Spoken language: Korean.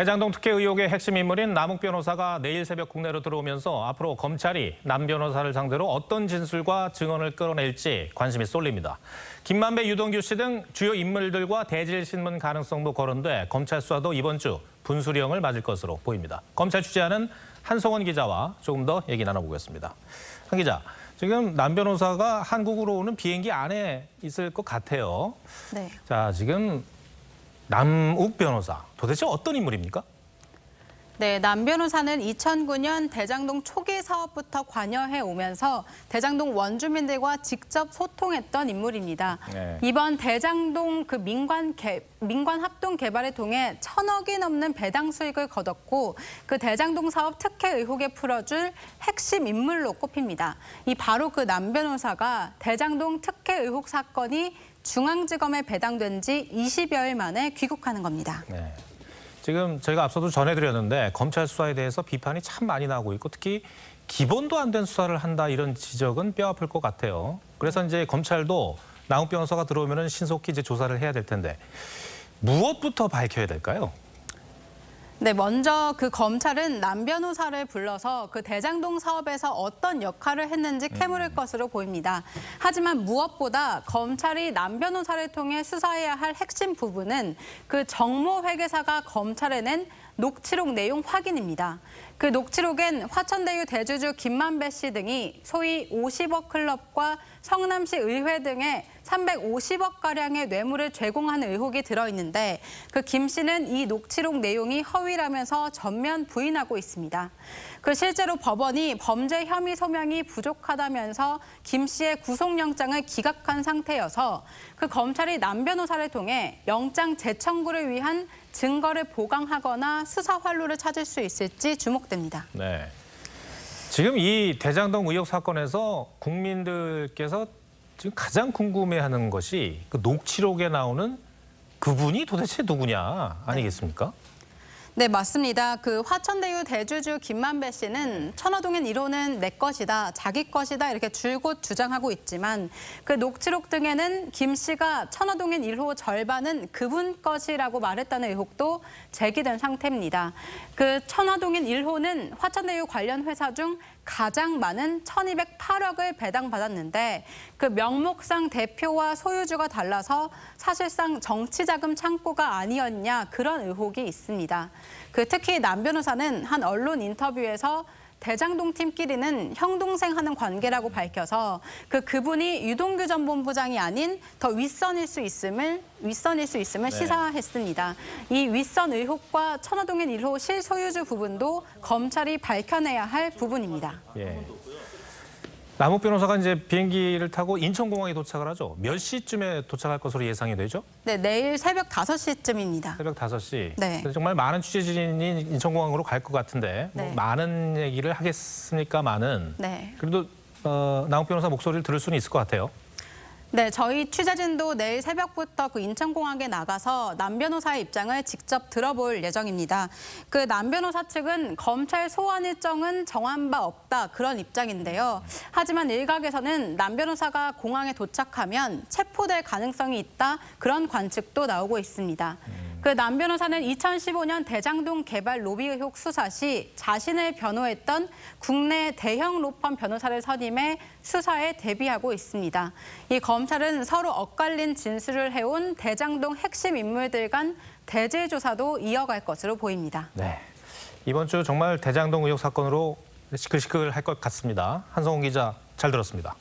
대장동 특혜 의혹의 핵심 인물인 남욱 변호사가 내일 새벽 국내로 들어오면서 앞으로 검찰이 남 변호사를 상대로 어떤 진술과 증언을 끌어낼지 관심이 쏠립니다. 김만배, 유동규 씨 등 주요 인물들과 대질 신문 가능성도 거론돼 검찰 수사도 이번 주 분수령을 맞을 것으로 보입니다. 검찰 취재하는 한성원 기자와 조금 더 얘기 나눠보겠습니다. 한 기자, 지금 남 변호사가 한국으로 오는 비행기 안에 있을 것 같아요. 네. 자, 지금 남욱 변호사 도대체 어떤 인물입니까? 네, 남 변호사는 2009년 대장동 초기 사업부터 관여해 오면서 대장동 원주민들과 직접 소통했던 인물입니다. 네. 이번 대장동 그 민관 개, 민관 합동 개발을 통해 천억이 넘는 배당 수익을 거뒀고 그 대장동 사업 특혜 의혹에 풀어줄 핵심 인물로 꼽힙니다. 이 바로 그 남 변호사가 대장동 특혜 의혹 사건이 중앙지검에 배당된 지 20여일 만에 귀국하는 겁니다. 네. 지금 저희가 앞서도 전해드렸는데 검찰 수사에 대해서 비판이 참 많이 나오고 있고 특히 기본도 안 된 수사를 한다 이런 지적은 뼈아플 것 같아요. 그래서 이제 검찰도 나욱 변호사가 들어오면 신속히 이제 조사를 해야 될 텐데 무엇부터 밝혀야 될까요? 네, 먼저 그 검찰은 남 변호사를 불러서 그 대장동 사업에서 어떤 역할을 했는지 캐물을 것으로 보입니다. 하지만 무엇보다 검찰이 남 변호사를 통해 수사해야 할 핵심 부분은 그 정모 회계사가 검찰에 낸 녹취록 내용 확인입니다. 그 녹취록엔 화천대유 대주주 김만배 씨 등이 소위 50억 클럽과 성남시 의회 등에 350억 가량의 뇌물을 제공한 의혹이 들어있는데 그 김 씨는 이 녹취록 내용이 허위라면서 전면 부인하고 있습니다. 그 실제로 법원이 범죄 혐의 소명이 부족하다면서 김 씨의 구속영장을 기각한 상태여서 그 검찰이 남 변호사를 통해 영장 재청구를 위한 증거를 보강하거나 수사 활로를 찾을 수 있을지 주목됩니다. 네. 지금 이 대장동 의혹 사건에서 국민들께서 지금 가장 궁금해하는 것이 그 녹취록에 나오는 그분이 도대체 누구냐 아니겠습니까? 네, 맞습니다. 그 화천대유 대주주 김만배 씨는 천화동인 1호는 내 것이다, 자기 것이다 이렇게 줄곧 주장하고 있지만 그 녹취록 등에는 김 씨가 천화동인 1호 절반은 그분 것이라고 말했다는 의혹도 제기된 상태입니다. 그 천화동인 1호는 화천대유 관련 회사 중 가장 많은 1,208억을 배당받았는데 그 명목상 대표와 소유주가 달라서 사실상 정치자금 창고가 아니었냐 그런 의혹이 있습니다. 그 특히 남 변호사는 한 언론 인터뷰에서 대장동 팀끼리는 형동생 하는 관계라고 밝혀서 그 그분이 유동규 전 본부장이 아닌 더 윗선일 수 있음을 윗선일 수 있음을 네. 시사했습니다. 이 윗선 의혹과 천화동인 1호 실소유주 부분도 검찰이 밝혀내야 할 부분입니다. 예. 남욱 변호사가 이제 비행기를 타고 인천공항에 도착을 하죠. 몇 시쯤에 도착할 것으로 예상이 되죠? 네, 내일 새벽 5시쯤입니다. 새벽 5시. 네. 정말 많은 취재진이 인천공항으로 갈 것 같은데 뭐 네. 많은 얘기를 하겠습니까만은 네. 그래도 어, 남욱 변호사 목소리를 들을 수는 있을 것 같아요. 네, 저희 취재진도 내일 새벽부터 그 인천공항에 나가서 남 변호사의 입장을 직접 들어볼 예정입니다. 그 남 변호사 측은 검찰 소환 일정은 정한 바 없다 그런 입장인데요. 하지만 일각에서는 남 변호사가 공항에 도착하면 체포될 가능성이 있다 그런 관측도 나오고 있습니다. 그 남 변호사는 2015년 대장동 개발 로비 의혹 수사 시 자신을 변호했던 국내 대형 로펌 변호사를 선임해 수사에 대비하고 있습니다. 이 검찰은 서로 엇갈린 진술을 해온 대장동 핵심 인물들 간 대질 조사도 이어갈 것으로 보입니다. 네. 이번 주 정말 대장동 의혹 사건으로 시끌시끌할 것 같습니다. 한성훈 기자 잘 들었습니다.